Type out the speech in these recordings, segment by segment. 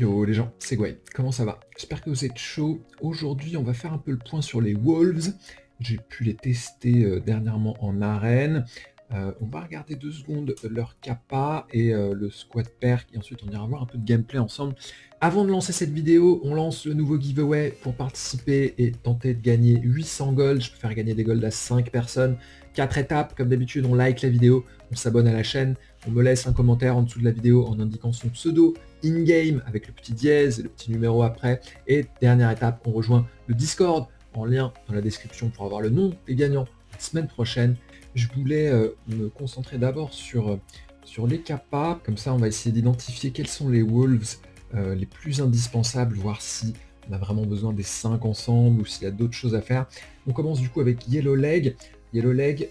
Yo les gens, c'est Gway, comment ça va? J'espère que vous êtes chaud. Aujourd'hui on va faire un peu le point sur les Wolves. J'ai pu les tester euh, dernièrement en arène. Euh, on va regarder deux secondes leur kappa et euh, le squat perk et ensuite on ira voir un peu de gameplay ensemble. Avant de lancer cette vidéo, on lance le nouveau giveaway pour participer et tenter de gagner 800 gold. Je peux faire gagner des gold à 5 personnes. 4 étapes, comme d'habitude, on like la vidéo, on s'abonne à la chaîne, on me laisse un commentaire en dessous de la vidéo en indiquant son pseudo in-game avec le petit dièse et le petit numéro après. Et dernière étape, on rejoint le Discord en lien dans la description pour avoir le nom des gagnants la semaine prochaine. Je voulais euh, me concentrer d'abord sur, euh, sur les kappas, comme ça on va essayer d'identifier quels sont les wolves euh, les plus indispensables, voir si on a vraiment besoin des 5 ensemble ou s'il y a d'autres choses à faire. On commence du coup avec Yellow Leg. Yellow Leg,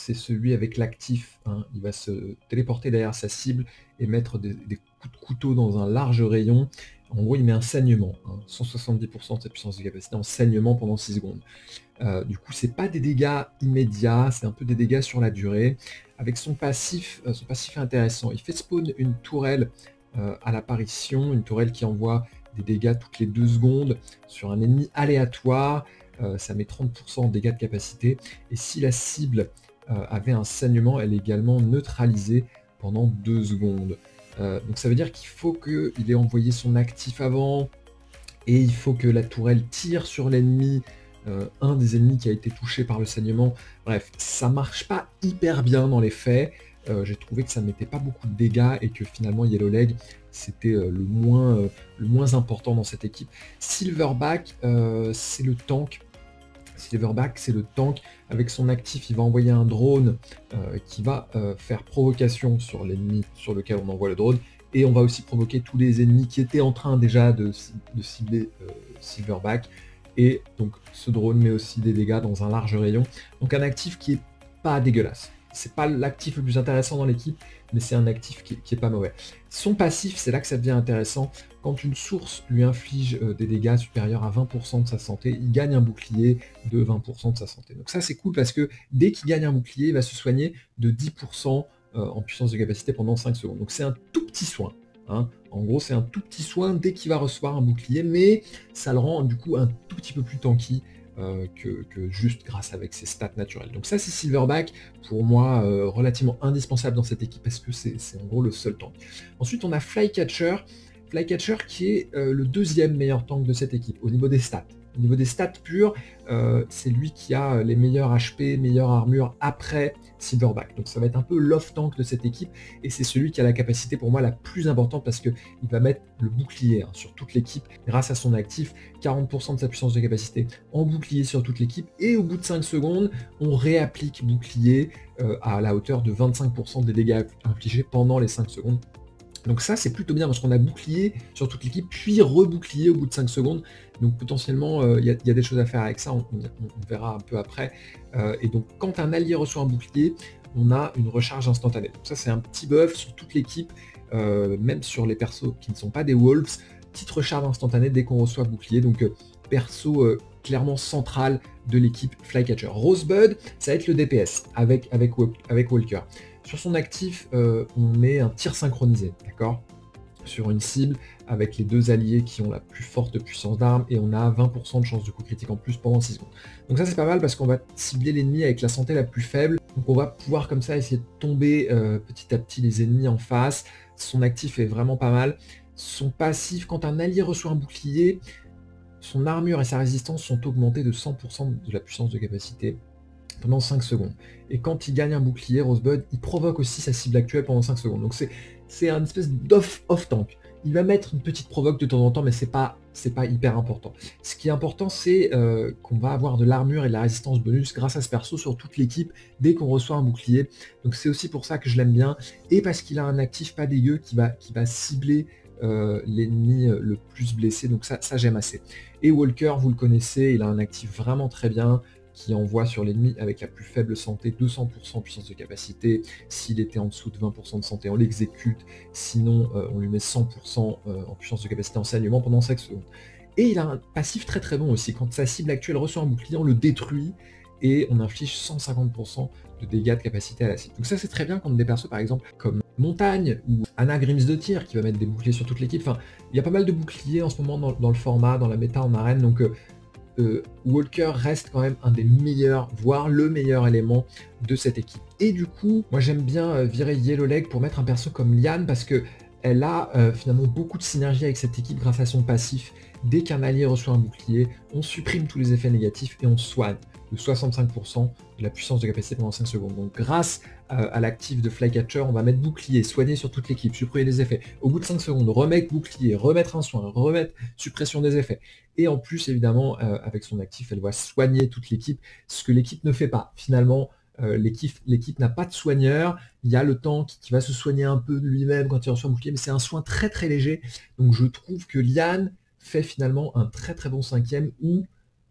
c'est celui avec l'actif. Hein. Il va se téléporter derrière sa cible et mettre des, coups de couteau dans un large rayon. En gros, il met un saignement, 170% hein. de sa puissance de capacité en saignement pendant 6 secondes. Euh, du coup, c'est pas des dégâts immédiats, c'est un peu des dégâts sur la durée. Avec son passif, euh, son passif est intéressant. Il fait spawn une tourelle euh, à l'apparition, une tourelle qui envoie des dégâts toutes les 2 secondes sur un ennemi aléatoire. ça met 30% de dégâts de capacité. Et si la cible avait un saignement, elle est également neutralisée pendant 2 secondes. donc ça veut dire qu'il faut qu'il ait envoyé son actif avant, et il faut que la tourelle tire sur l'ennemi euh, un des ennemis qui a été touché par le saignement. Bref, ça marche pas hyper bien dans les faits. Euh, j'ai trouvé que ça ne mettait pas beaucoup de dégâts et que finalement Yellow Leg c'était euh, le, moins, le moins important dans cette équipe. Silverback c'est le tank. Silverback c'est le tank. Avec son actif il va envoyer un drone qui va faire provocation sur l'ennemi sur lequel on envoie le drone. Et on va aussi provoquer tous les ennemis qui étaient en train déjà de, cibler Silverback. Et donc ce drone met aussi des dégâts dans un large rayon. Donc un actif qui est pas dégueulasse. C'est pas l'actif le plus intéressant dans l'équipe, mais c'est un actif qui, est pas mauvais. Son passif, c'est là que ça devient intéressant. Quand une source lui inflige euh, des dégâts supérieurs à 20% de sa santé, il gagne un bouclier de 20% de sa santé. Donc ça c'est cool parce que dès qu'il gagne un bouclier, il va se soigner de 10% euh, en puissance de capacité pendant 5 secondes. Donc c'est un tout petit soin. Hein. En gros, c'est un tout petit soin dès qu'il va recevoir un bouclier, mais ça le rend du coup un tout petit peu plus tanky euh, que, juste grâce avec ses stats naturelles. Donc ça, c'est Silverback, pour moi, euh, relativement indispensable dans cette équipe parce que c'est en gros le seul tank. Ensuite, on a Flycatcher. Flycatcher qui est euh, le deuxième meilleur tank de cette équipe au niveau des stats. Au niveau des stats purs, euh, c'est lui qui a les meilleurs HP, meilleure armure après Silverback. Donc ça va être un peu l'off-tank de cette équipe et c'est celui qui a la capacité pour moi la plus importante parce qu'il va mettre le bouclier hein, sur toute l'équipe grâce à son actif, 40% de sa puissance de capacité en bouclier sur toute l'équipe et au bout de 5 secondes, on réapplique bouclier euh, à la hauteur de 25% des dégâts infligés pendant les 5 secondes donc ça, c'est plutôt bien parce qu'on a bouclier sur toute l'équipe, puis rebouclier au bout de 5 secondes. Donc potentiellement, euh, il y, a des choses à faire avec ça, on, verra un peu après. Euh, et donc quand un allié reçoit un bouclier, on a une recharge instantanée. Donc ça, c'est un petit buff sur toute l'équipe, euh, même sur les persos qui ne sont pas des Wolves. Petite recharge instantanée dès qu'on reçoit bouclier. Donc perso clairement central de l'équipe Flycatcher. Rosebud, ça va être le DPS avec, Walker. Sur son actif, euh, on met un tir synchronisé, d'accord? Sur une cible avec les deux alliés qui ont la plus forte puissance d'arme et on a 20% de chance de coup critique en plus pendant 6 secondes. Donc ça c'est pas mal parce qu'on va cibler l'ennemi avec la santé la plus faible. Donc on va pouvoir comme ça essayer de tomber euh, petit à petit les ennemis en face. Son actif est vraiment pas mal. Son passif, quand un allié reçoit un bouclier, son armure et sa résistance sont augmentées de 100% de la puissance de capacité pendant 5 secondes. Et quand il gagne un bouclier, Rosebud, il provoque aussi sa cible actuelle pendant 5 secondes. Donc c'est un espèce d'off-off tank. Il va mettre une petite provoque de temps en temps, mais c'est pas c'est pas hyper important. Ce qui est important, c'est euh, qu'on va avoir de l'armure et de la résistance bonus grâce à ce perso sur toute l'équipe dès qu'on reçoit un bouclier. Donc c'est aussi pour ça que je l'aime bien, et parce qu'il a un actif pas dégueu qui va, qui va cibler euh, l'ennemi euh, le plus blessé, donc ça, ça j'aime assez. Et Walker, vous le connaissez, il a un actif vraiment très bien, qui envoie sur l'ennemi avec la plus faible santé 200% puissance de capacité. S'il était en dessous de 20% de santé, on l'exécute. Sinon, euh, on lui met 100% euh, en puissance de capacité en saignement pendant 5 secondes. Et il a un passif très très bon aussi. Quand sa cible actuelle reçoit un bouclier, on le détruit et on inflige 150% de dégâts de capacité à la cible. Donc ça c'est très bien quand des persos par exemple comme Montagne ou Anna Grims de tir qui va mettre des boucliers sur toute l'équipe. Enfin, il y a pas mal de boucliers en ce moment dans, le format, dans la méta en arène. Donc euh, euh, Walker reste quand même un des meilleurs, voire le meilleur élément de cette équipe. Et du coup, moi j'aime bien virer Yellow Leg pour mettre un perso comme Liane parce que elle a finalement beaucoup de synergie avec cette équipe grâce à son passif. Dès qu'un allié reçoit un bouclier, on supprime tous les effets négatifs et on soigne de 65% de la puissance de capacité pendant 5 secondes. Donc grâce à, l'actif de Flycatcher, on va mettre bouclier, soigner sur toute l'équipe, supprimer les effets. Au bout de 5 secondes, remettre bouclier, remettre un soin, remettre suppression des effets. Et en plus, évidemment, euh, avec son actif, elle va soigner toute l'équipe, ce que l'équipe ne fait pas. Finalement, euh, l'équipe n'a pas de soigneur, il y a le temps qui, va se soigner un peu de lui-même quand il reçoit un bouclier, mais c'est un soin très très léger. Donc je trouve que Liane fait finalement un très très bon cinquième ou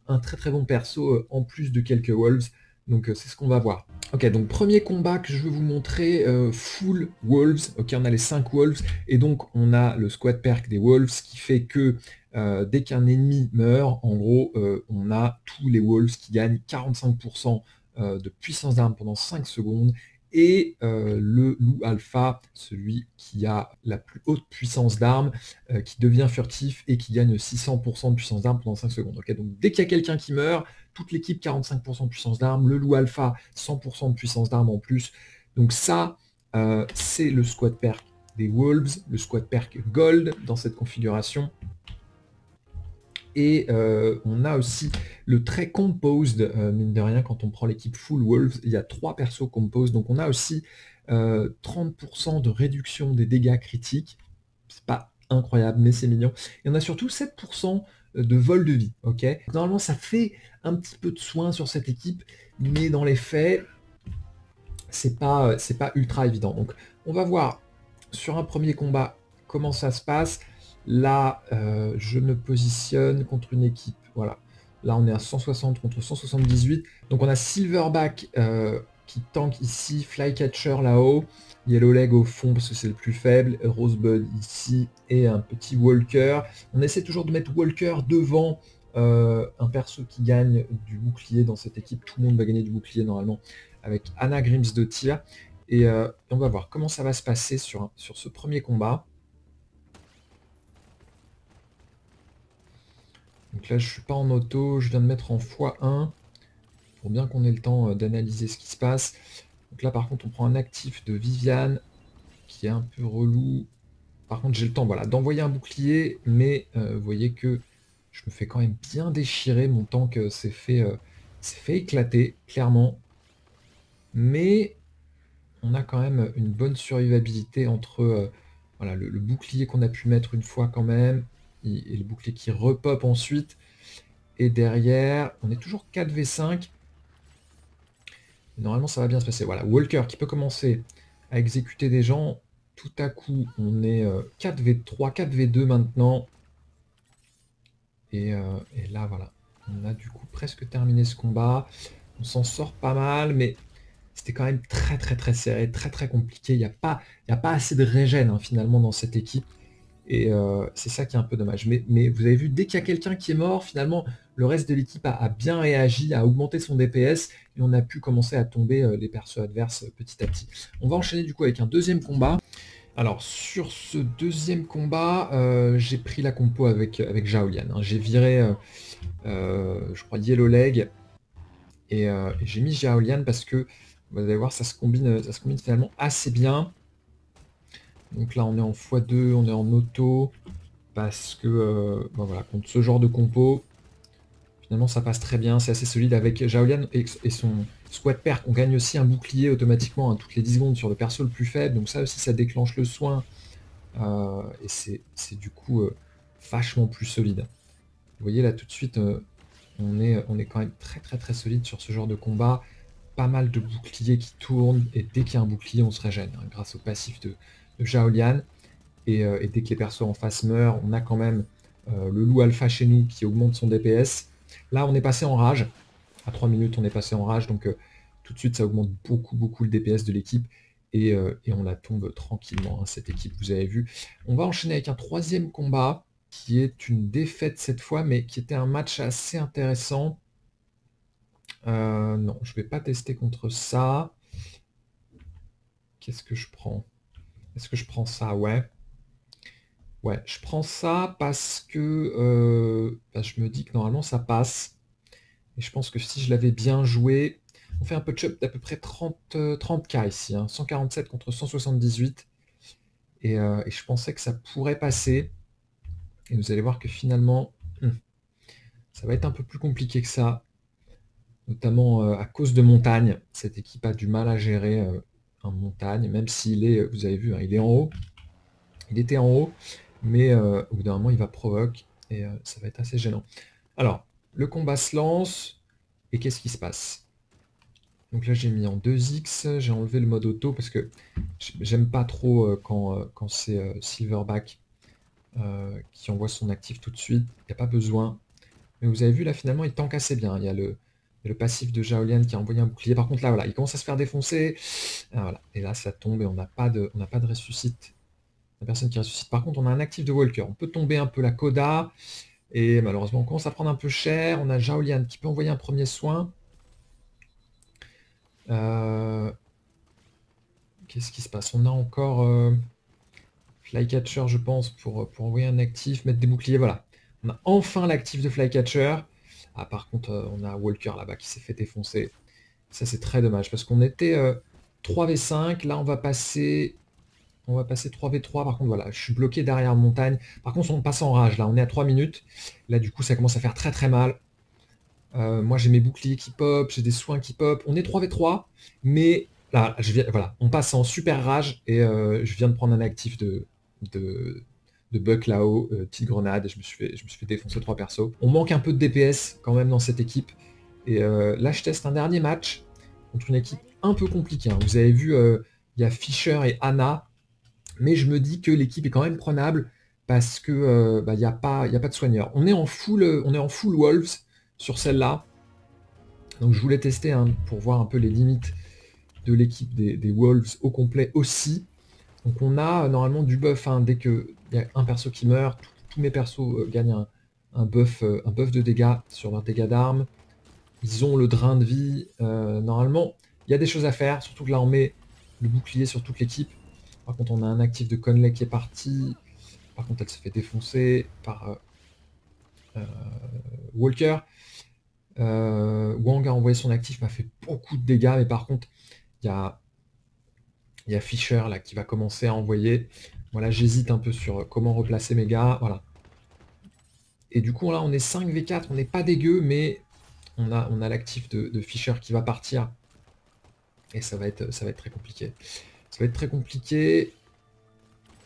un très très bon perso euh, en plus de quelques Wolves. Donc euh, c'est ce qu'on va voir. Ok, donc premier combat que je veux vous montrer, euh, full Wolves. Ok, on a les 5 Wolves, et donc on a le squad perk des Wolves qui fait que dès qu'un ennemi meurt, en gros, on a tous les Wolves qui gagnent 45% de puissance d'arme pendant 5 secondes, et euh, le loup alpha, celui qui a la plus haute puissance d'arme, euh, qui devient furtif et qui gagne 600% de puissance d'arme pendant 5 secondes. donc dès qu'il y a quelqu'un qui meurt, toute l'équipe 45% de puissance d'arme, le loup alpha 100% de puissance d'arme en plus. Donc ça, euh, c'est le squad perk des Wolves, le squad perk Gold dans cette configuration. Et euh, on a aussi le trait composed, euh, mine de rien, quand on prend l'équipe full Wolves, il y a trois persos composed. Donc on a aussi 30% euh, de réduction des dégâts critiques. C'est pas incroyable, mais c'est mignon. Et on a surtout 7% de vol de vie. Normalement, ça fait un petit peu de soin sur cette équipe, mais dans les faits, c'est pas, pas ultra évident. Donc on va voir sur un premier combat comment ça se passe. Là, euh, je me positionne contre une équipe. Voilà. Là, on est à 160 contre 178. Donc, on a Silverback euh, qui tank ici, Flycatcher là-haut, Yellow Leg au fond parce que c'est le plus faible, Rosebud ici et un petit Walker. On essaie toujours de mettre Walker devant euh, un perso qui gagne du bouclier dans cette équipe. Tout le monde va gagner du bouclier normalement avec Anna Grims de tir. Et on va voir comment ça va se passer sur, sur ce premier combat. Donc là, je suis pas en auto, je viens de mettre en x1 pour bien qu'on ait le temps euh, d'analyser ce qui se passe. Donc là, par contre, on prend un actif de Viviane qui est un peu relou. Par contre, j'ai le temps voilà, d'envoyer un bouclier, mais euh, vous voyez que je me fais quand même bien déchirer. Mon tank s'est fait, euh, fait éclater, clairement. Mais on a quand même une bonne survivabilité entre voilà, le bouclier qu'on a pu mettre une fois quand même, et le bouclier qui repop ensuite. Et derrière, on est toujours 4v5. Normalement, ça va bien se passer. Voilà, Walker qui peut commencer à exécuter des gens. Tout à coup, on est 4v3, euh, 4v2 maintenant. Et, euh, et, là, voilà. On a du coup presque terminé ce combat. On s'en sort pas mal, mais c'était quand même très très très serré, très très compliqué. Il n'y a, pas, a pas assez de régène hein, finalement dans cette équipe. Et euh, c'est ça qui est un peu dommage. Mais, mais vous avez vu, dès qu'il y a quelqu'un qui est mort, finalement, le reste de l'équipe a, bien réagi, a augmenté son DPS, et on a pu commencer à tomber euh, les persos adverses euh, petit à petit. On va enchaîner du coup avec un deuxième combat. Alors sur ce deuxième combat, j'ai pris la compo avec, avec Jaolian. Hein. J'ai viré, je crois, Yellow Leg, et, j'ai mis Jaolian parce que, vous allez voir, ça se combine, ça se combine finalement assez bien. Donc là, on est en x2, on est en auto, parce que, euh, voilà, contre ce genre de compo, finalement, ça passe très bien, c'est assez solide avec Jaolian et, son squad perk. On gagne aussi un bouclier automatiquement à toutes les 10 secondes sur le perso le plus faible, donc ça aussi, ça déclenche le soin, euh, et c'est du coup euh, vachement plus solide. Vous voyez là, tout de suite, on, est, on est quand même très très très solide sur ce genre de combat, pas mal de boucliers qui tournent, et dès qu'il y a un bouclier, on se régène, hein, grâce au passif de, Jaolian. Euh, et, dès que les persos en face meurent, on a quand même euh, le loup alpha chez nous qui augmente son DPS. Là, on est passé en rage. À 3 minutes, on est passé en rage. Donc, euh, tout de suite, ça augmente beaucoup, beaucoup le DPS de l'équipe. Et, on la tombe tranquillement, hein, cette équipe, vous avez vu. On va enchaîner avec un troisième combat, qui est une défaite cette fois, mais qui était un match assez intéressant. non, je vais pas tester contre ça. Qu'est-ce que je prends? Est-ce que je prends ça? Ouais. Ouais, je prends ça parce que euh, bah, je me dis que normalement ça passe. Et je pense que si je l'avais bien joué, on fait un peu de chop d'à peu près 30, 30k ici, 147 hein. contre 178. Euh, et, je pensais que ça pourrait passer. Et vous allez voir que finalement, hmm, ça va être un peu plus compliqué que ça. Notamment euh, à cause de montagne. Cette équipe a du mal à gérer montagne, même s'il est, vous avez vu, hein, il est en haut. Il était en haut mais euh, au bout d'un moment, il va provoquer et euh, ça va être assez gênant. Alors, le combat se lance, et qu'est-ce qui se passe? Donc là, j'ai mis en 2x, j'ai enlevé le mode auto, parce que j'aime pas trop euh, quand, quand c'est Silverback qui envoie son actif tout de suite, il n'y a pas besoin. Mais vous avez vu, là, finalement, il tank assez bien. Il y a le, le passif de Jaolian qui a envoyé un bouclier. Par contre, là, voilà, il commence à se faire défoncer. Ah, et là, ça tombe et on n'a pas, de, ressuscite la personne qui ressuscite. Par contre, on a un actif de Walker. On peut tomber un peu la Coda. Et malheureusement, on commence à prendre un peu cher. On a Jaolian qui peut envoyer un premier soin. Euh, qu'est-ce qui se passe? On a encore euh, Flycatcher, je pense, pour, pour envoyer un actif, mettre des boucliers. Voilà. On a enfin l'actif de Flycatcher. Ah, par contre, euh, on a Walker là-bas qui s'est fait défoncer. Ça, c'est très dommage parce qu'on était 3v5. Là, on va passer on va passer 3v3. Par contre, voilà, je suis bloqué derrière montagne. Par contre, on passe en rage. Là, on est à 3 minutes. Là, du coup, ça commence à faire très très mal. Euh, moi, j'ai mes boucliers qui pop, j'ai des soins qui pop. On est 3v3, mais là, voilà, on passe en super rage et euh, je viens de prendre un actif de, de Buck là-haut, euh, petite grenade, je me, suis fait, défoncer trois persos. On manque un peu de DPS quand même dans cette équipe. Et là, je teste un dernier match contre une équipe un peu compliquée. Hein. Vous avez vu, il y a Fischer et Anna mais je me dis que l'équipe est quand même prenable parce que il euh, n'y bah, a, pas, a pas de soigneur. On est en full, on est en full Wolves sur celle-là. Donc je voulais tester hein, pour voir un peu les limites de l'équipe des, Wolves au complet aussi. Donc on a euh, normalement du buff hein, dès qu'il y a un perso qui meurt, tous mes persos euh, gagnent un, buff, un buff de dégâts sur leurs dégâts d'armes. Ils ont le drain de vie. normalement, il y a des choses à faire, surtout que là on met le bouclier sur toute l'équipe. Par contre, on a un actif de Conley qui est parti. Par contre, elle se fait défoncer par euh, euh, Walker. Euh, Wang a envoyé son actif, m'a fait beaucoup de dégâts, mais par contre, il y a, y a Fisher là qui va commencer à envoyer. Voilà, j'hésite un peu sur comment replacer mes gars. Voilà. Et du coup, là, on est 5v4, on n'est pas dégueu, mais on a, on a l'actif de, de, Fisher qui va partir. Et ça va être, ça va être très compliqué. Ça va être très compliqué.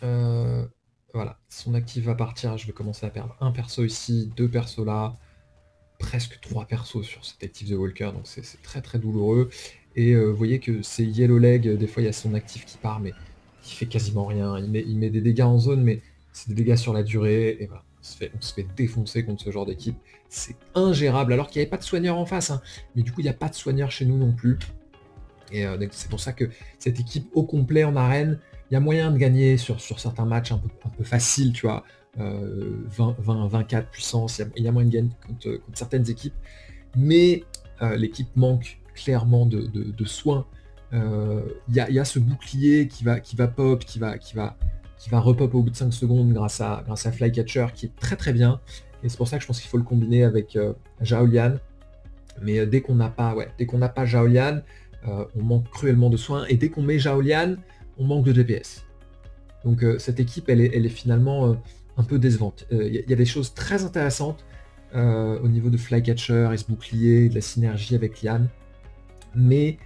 Euh, voilà, son actif va partir, je vais commencer à perdre un perso ici, deux persos là, presque trois persos sur cet actif de Walker, donc c'est très très douloureux. Et euh, vous voyez que c'est Yellow Leg, des fois il y a son actif qui part, mais il fait quasiment rien. Il met, il met des dégâts en zone, mais c'est des dégâts sur la durée, et voilà. On se fait, on se fait défoncer contre ce genre d'équipe. C'est ingérable, alors qu'il n'y avait pas de soigneur en face. Hein. Mais du coup, il n'y a pas de soigneur chez nous non plus. Et euh, c'est pour ça que cette équipe au complet en arène, il y a moyen de gagner sur, sur certains matchs un peu, un peu faciles, tu vois. 20, 20, 24 puissance, il y, a, moyen de gagner contre, certaines équipes. Mais euh, l'équipe manque clairement de, soins. Euh, il y, a, ce bouclier qui va, qui va pop, qui va, qui va, qui va repop au bout de 5 secondes grâce à, grâce à Flycatcher qui est très très bien. Et c'est pour ça que je pense qu'il faut le combiner avec Jaolian. Mais dès qu'on n'a pas, ouais, dès qu'on n'a pas Jaolian, euh, on manque cruellement de soins, et dès qu'on met Jaolian, on manque de DPS. Donc euh, cette équipe, elle est, finalement euh, un peu décevante. Il y, a des choses très intéressantes au niveau de Flycatcher et ce bouclier, de la synergie avec Lian, mais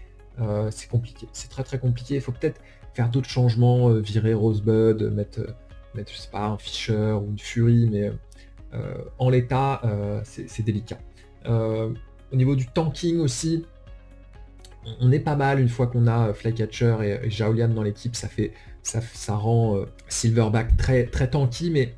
c'est compliqué, c'est très très compliqué. Il faut peut-être faire d'autres changements, virer Rosebud, mettre, mettre, je sais pas, un Fisher ou une Fury, mais en l'état, c'est délicat. au niveau du tanking aussi, on est pas mal une fois qu'on a euh, Flycatcher et, et dans l'équipe, ça ça, ça rend euh, Silverback très très tanky, mais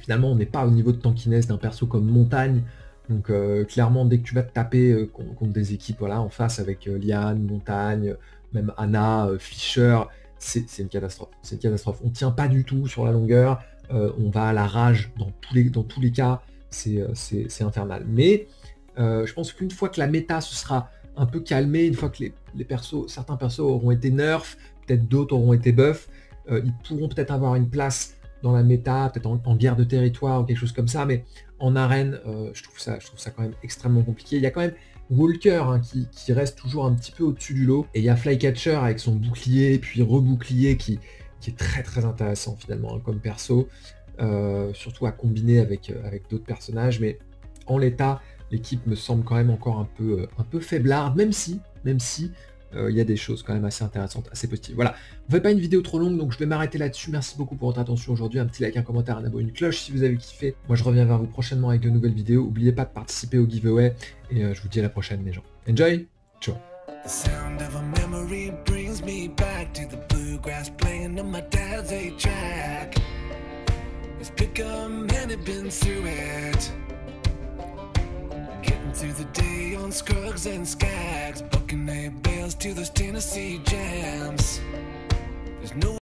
finalement on n'est pas au niveau de tankiness d'un perso comme Montagne. Donc euh, clairement dès que tu vas te taper contre des équipes voilà, en face avec Lian, Montagne, même Anna, Fischer, c'est une catastrophe. C'est une catastrophe. On tient pas du tout sur la longueur, on va à la rage dans tous les, dans tous les cas, c'est infernal. Mais je pense qu'une fois que la méta se sera un peu calmé une fois que les, persos, certains persos auront été nerfs, peut-être d'autres auront été buff. ils pourront peut-être avoir une place dans la méta, peut-être en, guerre de territoire ou quelque chose comme ça, mais en arène, je, trouve ça, je trouve ça quand même extrêmement compliqué. Il y a quand même Walker hein, qui, reste toujours un petit peu au-dessus du lot, et il y a Flycatcher avec son bouclier, puis rebouclier qui, qui est très très intéressant finalement hein, comme perso, surtout à combiner avec, avec d'autres personnages, mais en l'état, l'équipe me semble quand même encore un peu, un peu faiblarde, même si, même si euh, il y a des choses quand même assez intéressantes, assez positives. Voilà, on fait pas une vidéo trop longue, donc je vais m'arrêter là-dessus. Merci beaucoup pour votre attention aujourd'hui. Un petit like, un commentaire, un abonnement, une cloche si vous avez kiffé. Moi, je reviens vers vous prochainement avec de nouvelles vidéos. N'oubliez pas de participer au giveaway, et euh, je vous dis à la prochaine, les gens. Enjoy Ciao the day on scrugs and skags, bucking eight bells to those Tennessee jams. There's no